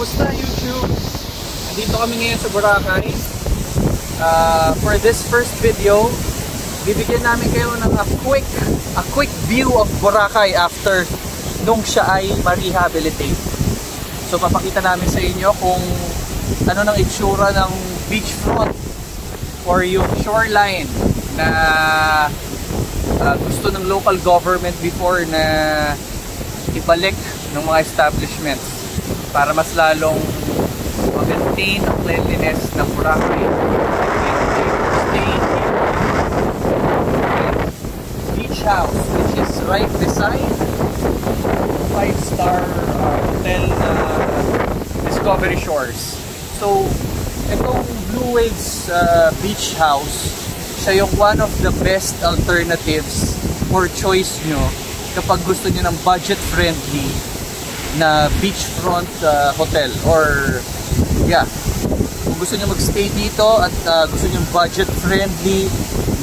Kumusta YouTube? Nandito kami ngayon sa Boracay. Uh, for this first video, bibigyan namin kayo ng a quick, a quick view of Boracay after nung siya ay ma-rehabilitate. So papakita namin sa inyo kung ano nang itsura ng beachfront or yung shoreline na uh, gusto ng local government before na ibalik ng mga establishments para mas lalong ma-maintain ang cleanliness ng Boracay. Beach house which is right beside five star uh, hotel uh, Discovery Shores. So itong Blue Waves uh, beach house siya yung one of the best alternatives or choice nyo kapag gusto niyo ng budget friendly na beachfront uh, hotel or yeah. Kung gusto niyo magstay dito at uh, gusto niyo budget friendly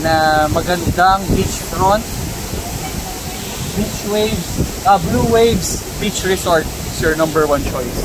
na magandang beachfront beach waves uh, blue waves beach resort is your number one choice